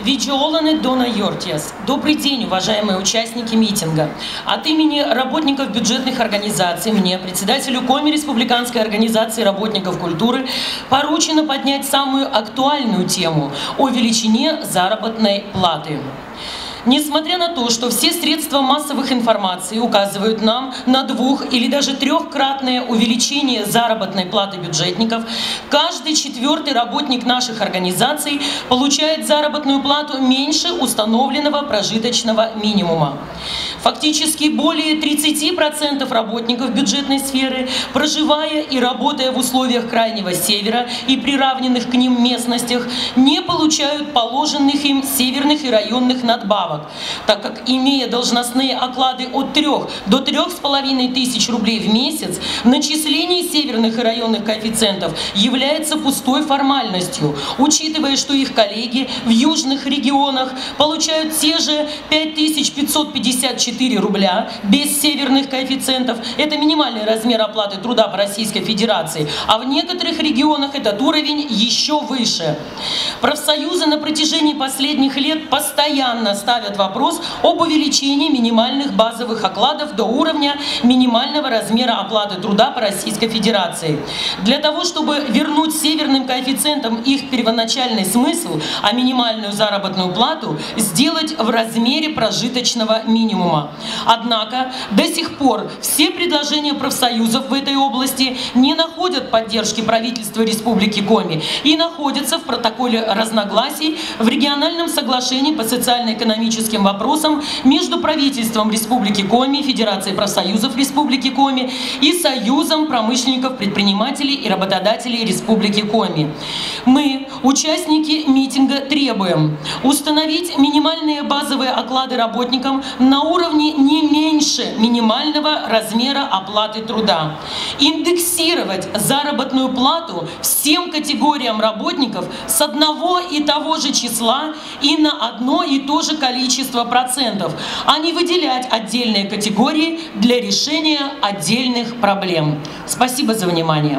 Виджиоланы Дона Йортиас. Добрый день, уважаемые участники митинга. От имени работников бюджетных организаций мне, председателю Коми Республиканской организации работников культуры, поручено поднять самую актуальную тему о величине заработной платы. Несмотря на то, что все средства массовых информации указывают нам на двух- или даже трехкратное увеличение заработной платы бюджетников, каждый четвертый работник наших организаций получает заработную плату меньше установленного прожиточного минимума. Фактически более 30% работников бюджетной сферы, проживая и работая в условиях Крайнего Севера и приравненных к ним местностях, не получают положенных им северных и районных надбавок, так как, имея должностные оклады от 3 до 3,5 тысяч рублей в месяц, начисление северных и районных коэффициентов является пустой формальностью, учитывая, что их коллеги в южных регионах получают те же 5554 4 рубля без северных коэффициентов. Это минимальный размер оплаты труда по Российской Федерации. А в некоторых регионах этот уровень еще выше. Профсоюзы на протяжении последних лет постоянно ставят вопрос об увеличении минимальных базовых окладов до уровня минимального размера оплаты труда по Российской Федерации. Для того, чтобы вернуть северным коэффициентам их первоначальный смысл, а минимальную заработную плату сделать в размере прожиточного минимума. Однако до сих пор все предложения профсоюзов в этой области не находят поддержки правительства Республики Коми и находятся в протоколе разногласий в региональном соглашении по социально-экономическим вопросам между правительством Республики Коми, Федерацией профсоюзов Республики Коми и Союзом промышленников, предпринимателей и работодателей Республики Коми. Мы, участники митинга, требуем установить минимальные базовые оклады работникам на уровне не меньше минимального размера оплаты труда. Индексировать заработную плату всем категориям работников с одного и того же числа и на одно и то же количество процентов, а не выделять отдельные категории для решения отдельных проблем. Спасибо за внимание.